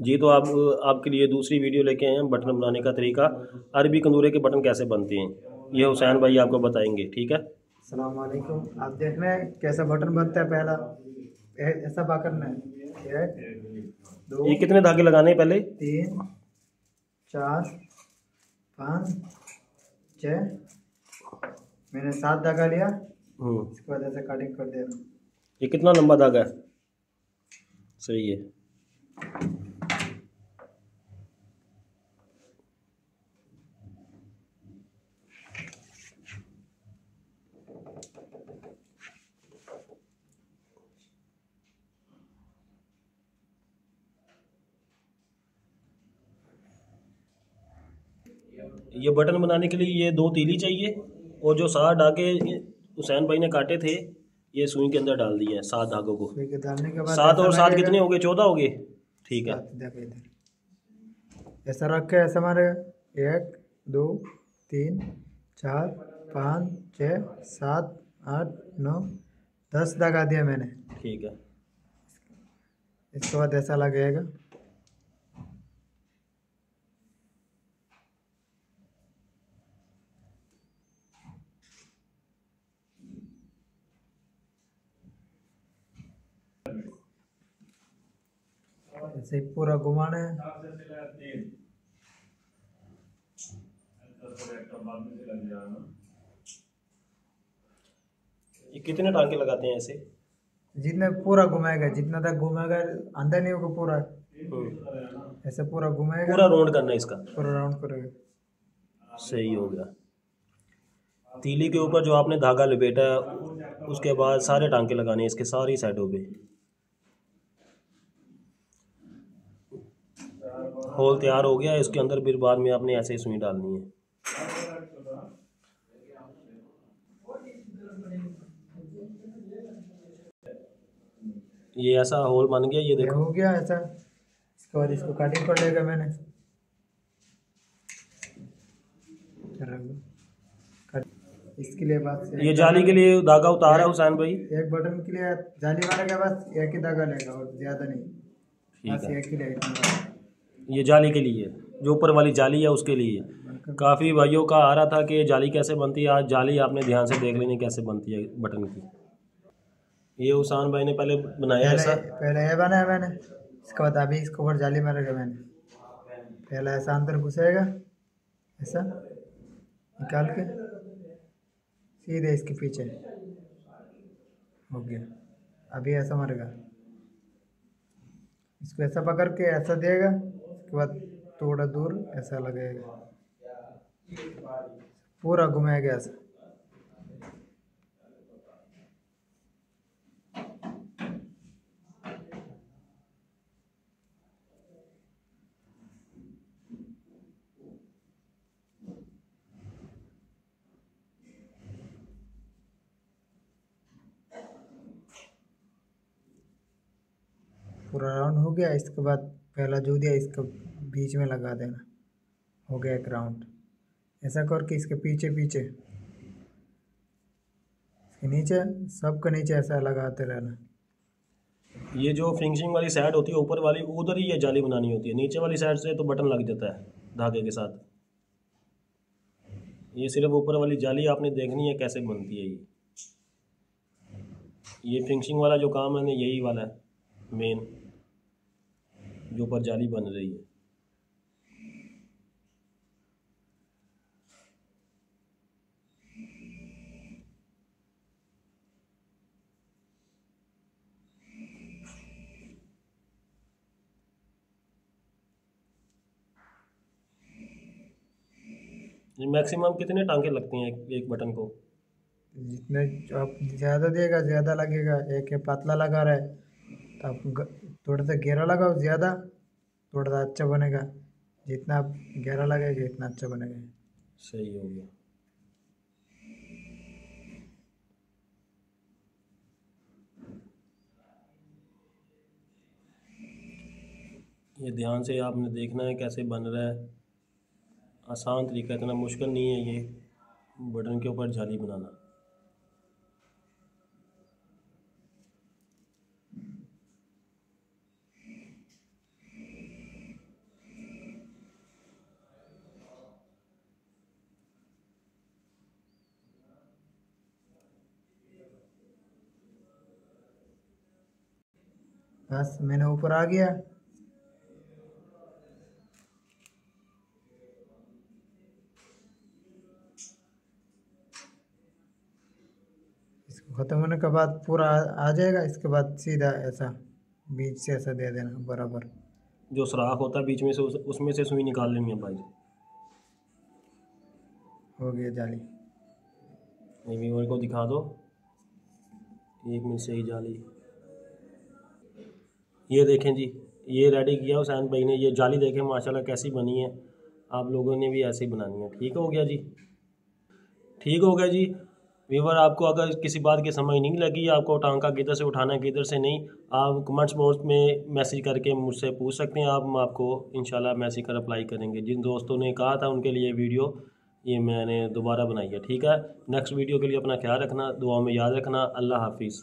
जी तो आप आपके लिए दूसरी वीडियो लेके आए हैं बटन बनाने का तरीका। अरबी कंदूरे के बटन कैसे बनते हैं? ये हुसैन भाई आपको बताएँगे ठीक है? सलामकुम आप देख रहे हैं कैसा बटन बनता है पहला। ऐसा पकड़ना है? एक दो ये कितने धागे लगाने हैं पहले? तीन चार पाँच छः मैंने सात धागा लिया। हम्म, इसके बाद ऐसे कटिंग कर देना ये कितना लंबा धागा है? सही है। ये बटन बनाने के लिए ये दो तीली चाहिए और जो सात धागे हुसैन भाई ने काटे थे ये सुई के अंदर डाल दिए हैं सात धागों को। डालने के बाद सात और सात कितने हो गए चौदह हो। गए ठीक है ऐसा रख के ऐसा मारेगा एक दो तीन चार पाँच छः सात आठ नौ दस धागा दिया मैंने। ठीक है। इसके बाद ऐसा लगेगा। ऐसे ही पूरा घुमाना है। ये कितने टांके लगाते हैं ऐसे? जितने पूरा घुमाएगा जितना तक घुमाएगा अंदर नहीं होगा पूरा। ऐसे पूरा घुमाएगा। पूरा राउंड करना है इसका। पूरा राउंड करेगा। सही हो गया। तीली के ऊपर जो आपने धागा लपेटा है उसके बाद सारे टांके लगाने इसके सारी साइडों पे होल तैयार हो गया इसके अंदर फिर बाद में आपने ऐसे ही सुई डालनी है। ये ऐसा होल बन गया ये देखो। हो गया ऐसा। इसके बाद इसको कटिंग कर लेगा मैंने। इसके लिए बस ये जाली के लिए धागा उतारा हुसैन भाई। एक बटन के लिए जाली वाला के बस एक ही धागा लेगा और ज़्यादा नहीं। बस है। एक ही लेगा ये जाली के लिए जो ऊपर वाली जाली है उसके लिए। काफ़ी भाइयों का आ रहा था कि ये जाली कैसे बनती है? आज जाली आपने ध्यान से देख लेनी कैसे बनती है बटन की। ये हुसैन भाई ने पहले बनाया ऐसा? पहले ये बनाया मैंने इसके बाद अभी इसके ऊपर जाली मारेगा मैंने। पहले ऐसा अंदर घुसेगा ऐसा निकाल के सीधे इसके पीछे। हो गया। अभी ऐसा मरेगा। इसको ऐसा पकड़ के ऐसा देगा। उसके बाद थोड़ा दूर ऐसा लगेगा। पूरा घुमाएगा ऐसा। पूरा राउंड हो गया, इसके बाद पहला जो दिया इसको बीच में लगा देना। हो गया एक राउंड। ऐसा करके इसके पीछे पीछे। इसके नीचे, सबके नीचे ऐसा लगाते रहना। ये जो फिनिशिंग वाली साइड होती है, ऊपर वाली, उधर ही ये जाली बनानी होती है। नीचे वाली साइड से तो बटन लग जाता है, धागे के साथ। ये सिर्फ़ ऊपर वाली जाली आपने देखनी है कैसे बनती है ये। ये फिनिशिंग वाला जो काम है, ना यही वाला है मेन जो ऊपर जाली बन रही है। मैक्सिमम कितने टांके लगते हैं एक, एक बटन को? जितने आप ज़्यादा देगा ज़्यादा लगेगा एक पतला लगा रहा है तो आप थोड़ा सा गहरा लगाओ ज़्यादा थोड़ा सा अच्छा बनेगा। जितना आप गहरा लगेगा इतना अच्छा बनेगा। सही हो गया। ये ध्यान से आपने देखना है कैसे बन रहा है। आसान तरीका, इतना मुश्किल नहीं है ये। बटन के ऊपर जाली बनाना। बस मैंने ऊपर आ गया। इसको ख़त्म होने के बाद पूरा आ जाएगा इसके बाद सीधा ऐसा बीच से ऐसा दे देना बराबर। जो सुराख होता है बीच में से उस, उसमें से सुई निकाल लेनी है भाई हो गया जाली। ये व्यूअर को दिखा दो। एक मिनट से ही जाली। ये देखें जी, ये रेडी किया हुसैन भाई ने, ये जाली देखें, माशाल्लाह कैसी बनी है। आप लोगों ने भी ऐसे ही बनानी है। ठीक हो गया जी? ठीक हो गया जी। व्यूवर आपको अगर किसी बात की समझ नहीं लगी, आपको टांका किधर से, उठाना है किधर से नहीं, आप कमेंट्स बॉक्स में मैसेज करके मुझसे पूछ सकते हैं। आप, आपको इंशाल्लाह मैसेज कर अप्लाई करेंगे। जिन दोस्तों ने कहा था, उनके लिए वीडियो ये मैंने दोबारा बनाई है। ठीक है? नेक्स्ट वीडियो के लिए अपना ख्याल रखना दुआ में याद रखना। अल्लाह हाफिज़।